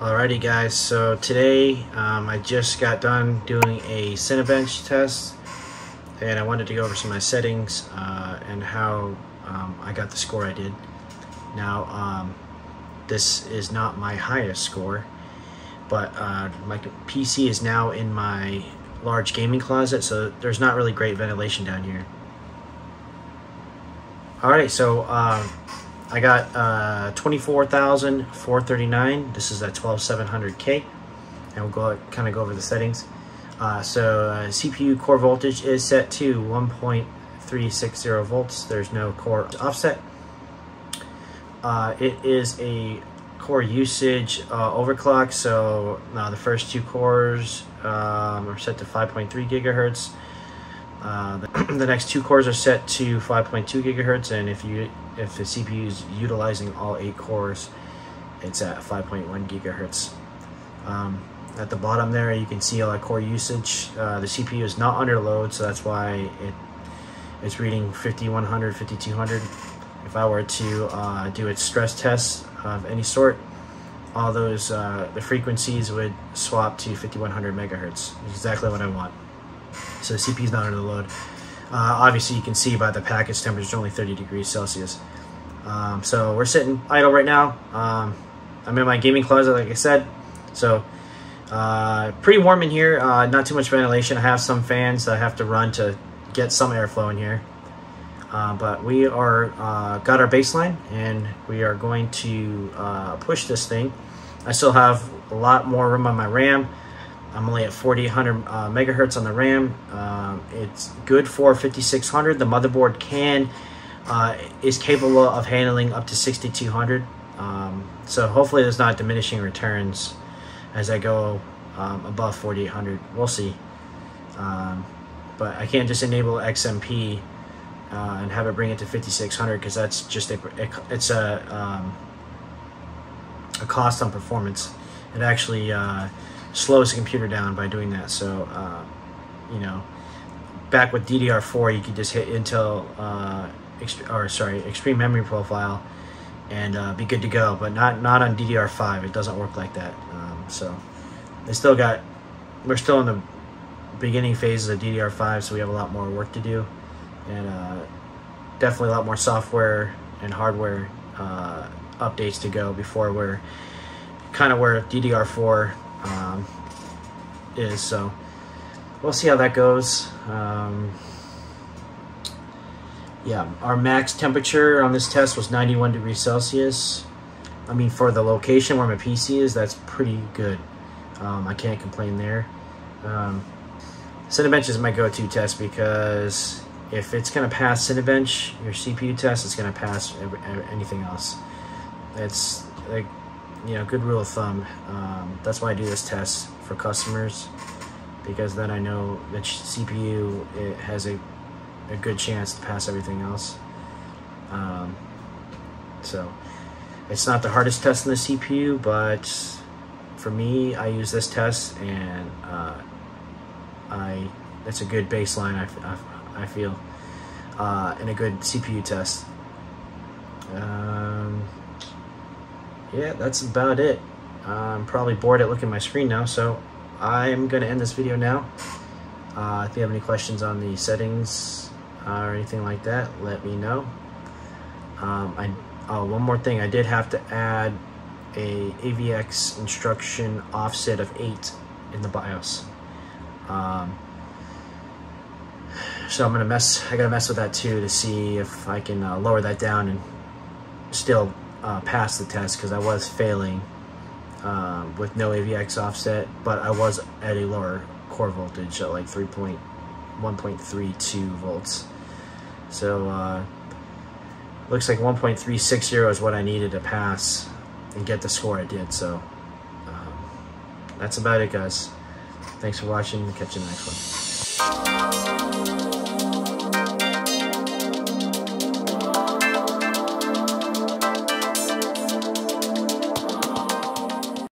Alrighty guys, so today um, I just got done doing a Cinebench test and I wanted to go over some of my settings uh, and how um, I got the score I did. Now, um, this is not my highest score, but uh, my PC is now in my large gaming closet, so there's not really great ventilation down here. Alright, so uh, I got uh, 24,439. This is at 12700K. And we'll go kind of go over the settings. Uh, so uh, CPU core voltage is set to 1.360 volts. There's no core offset. Uh, it is a core usage uh, overclock. So uh, the first two cores um, are set to 5.3 gigahertz. Uh, the, the, next two cores are set to 5.2 gigahertz, and if you if the CPU is utilizing all eight cores, it's at 5.1 gigahertz. Um, at the bottom there, you can see all that core usage. Uh, the CPU is not under load, so that's why it it's reading 5100, 5200. If I were to uh, do its stress test of any sort, all those uh, the frequencies would swap to 5100 megahertz. Exactly what I want so CPU is not under the load. Uh, obviously, you can see by the package temperature is only 30 degrees Celsius. Um, so we're sitting idle right now. Um, I'm in my gaming closet, like I said. So uh, pretty warm in here. Uh, not too much ventilation. I have some fans that I have to run to get some airflow in here. Uh, but we are uh, got our baseline and we are going to uh, push this thing. I still have a lot more room on my RAM. I'm only at 4800 uh, megahertz on the RAM. Um, it's good for 5600. The motherboard can uh, is capable of handling up to 6200. Um, so hopefully there's not diminishing returns as I go um, above 4800. We'll see. Um, but I can't just enable XMP uh, and have it bring it to 5600 because that's just a, it's a um, a cost on performance. It actually uh, slows the computer down by doing that. So, uh, you know, back with DDR4, you could just hit Intel, uh, or sorry, Extreme Memory Profile, and uh, be good to go. But not not on DDR5. It doesn't work like that. Um, so, they still got. We're still in the beginning phases of DDR5, so we have a lot more work to do, and uh, definitely a lot more software and hardware uh, updates to go before we're kind of where DDR4 um, is. So we'll see how that goes. Um, yeah, our max temperature on this test was 91 degrees Celsius. I mean, for the location where my PC is, that's pretty good. Um, I can't complain there. Um, Cinebench is my go-to test because if it's going to pass Cinebench, your CPU test, it's going to pass anything else. It's like you know, good rule of thumb. Um, that's why I do this test for customers because then I know that CPU it has a, a good chance to pass everything else. Um, so it's not the hardest test in the CPU, but for me, I use this test and uh, I it's a good baseline. I, I, I feel uh, and a good CPU test. Um, yeah, that's about it. I'm probably bored at looking at my screen now, so I'm going to end this video now. Uh, if you have any questions on the settings uh, or anything like that, let me know. Um, I, oh, one more thing. I did have to add a AVX instruction offset of 8 in the BIOS. Um, so I'm gonna mess. I gotta mess with that too to see if I can uh, lower that down and still uh, pass the test because I was failing uh, with no AVX offset, but I was at a lower core voltage at like 3.1.32 volts. So uh, looks like 1.360 is what I needed to pass and get the score I did. So um, that's about it, guys. Thanks for watching. Catch you in the next one.